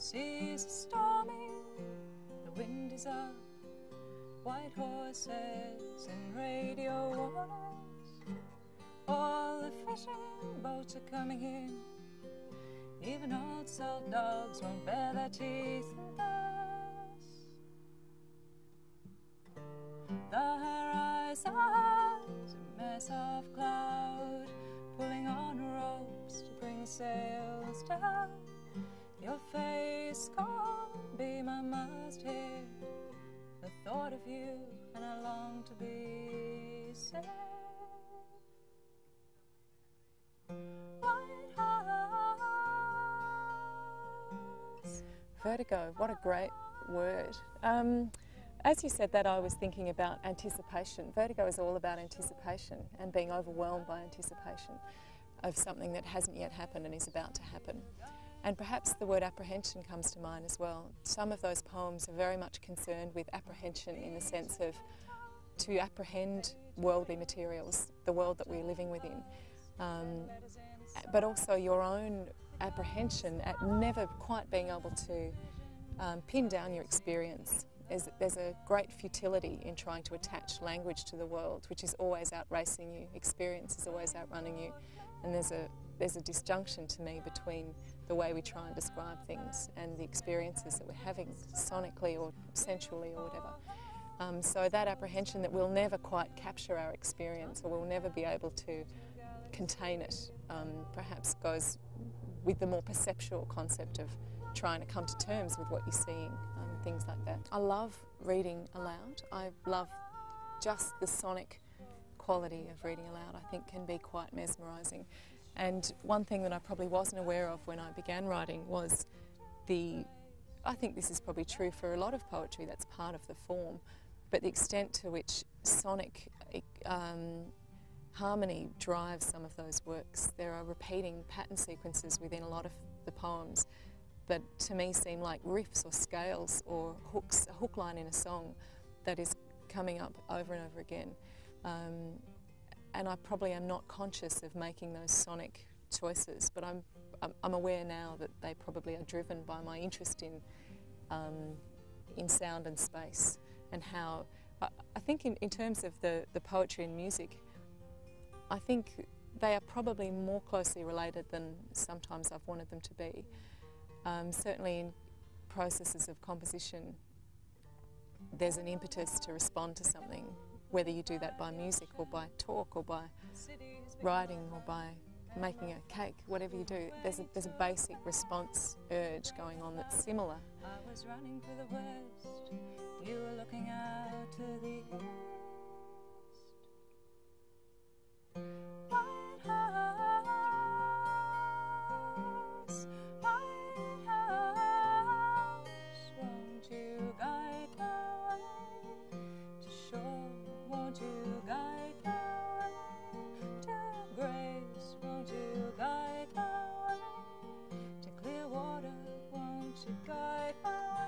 seas are stormy, the wind is up, white horses and radio waters. All the fishing boats are coming in, even old salt dogs won't bare their teeth in us. The horizon is a mess of cloud, pulling on ropes to bring sails down. Your face can't be my must here. The thought of you, and I long to be safe. Vertigo, what a great word. Um, as you said that, I was thinking about anticipation. Vertigo is all about anticipation and being overwhelmed by anticipation of something that hasn't yet happened and is about to happen. And perhaps the word apprehension comes to mind as well. Some of those poems are very much concerned with apprehension in the sense of to apprehend worldly materials, the world that we're living within, um, but also your own apprehension at never quite being able to um, pin down your experience. There's, a great futility in trying to attach language to the world, which is always outracing you. Experience is always outrunning you. And there's a, there's a disjunction to me between the way we try and describe things and the experiences that we're having sonically or sensually or whatever. Um, so that apprehension that we'll never quite capture our experience or we'll never be able to contain it um, perhaps goes with the more perceptual concept of trying to come to terms with what you're seeing, things like that. I love reading aloud. I love just the sonic quality of reading aloud, I think can be quite mesmerising. And one thing that I probably wasn't aware of when I began writing was the, I think this is probably true for a lot of poetry, that's part of the form, but the extent to which sonic um, harmony drives some of those works. There are repeating pattern sequences within a lot of the poems that to me seem like riffs or scales or hooks, a hook line in a song that is coming up over and over again. Um, and I probably am not conscious of making those sonic choices, but I'm, I'm aware now that they probably are driven by my interest in, um, in sound and space and how, I, I think in, in terms of the, the poetry and music, I think they are probably more closely related than sometimes I've wanted them to be. Um, certainly in processes of composition, there's an impetus to respond to something whether you do that by music or by talk or by writing or by making a cake, whatever you do, there's a, there's a basic response urge going on that's similar. Redwood. Oh,